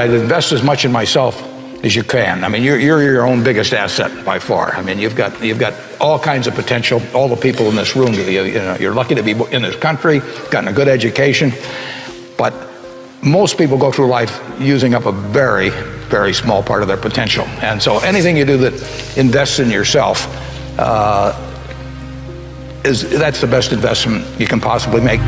I'd invest as much in myself as you can. I mean, you're, you're your own biggest asset by far. I mean, you've got you've got all kinds of potential. All the people in this room, you, you know, you're lucky to be in this country, gotten a good education, but most people go through life using up a very, very small part of their potential. And so, anything you do that invests in yourself. Uh, is that's the best investment you can possibly make.